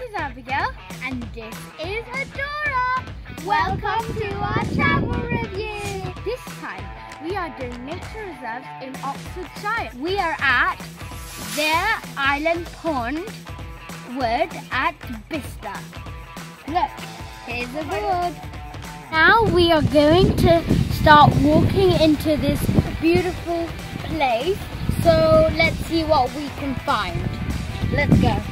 is Abigail and this is Adora. Welcome to our travel review. This time we are doing nature reserves in Oxfordshire. We are at their Island Pond Wood at Bicester. Look, here's the board. Now we are going to start walking into this beautiful place. So let's see what we can find. Let's go.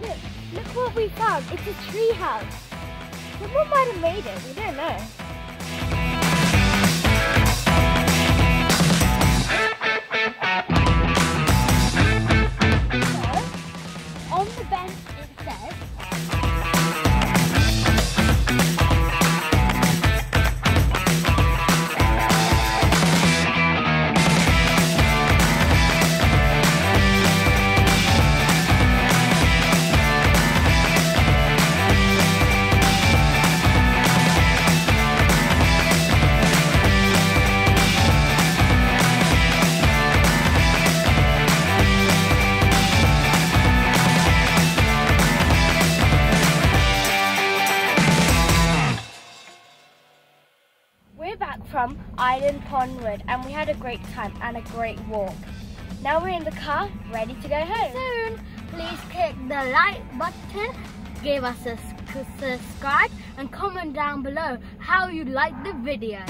Look, look what we found. It's a tree house. Someone might have made it. We don't know. On the bench from Island Pondwood and we had a great time and a great walk. Now we're in the car, ready to go home. Soon, please click the like button, give us a subscribe and comment down below how you liked the video.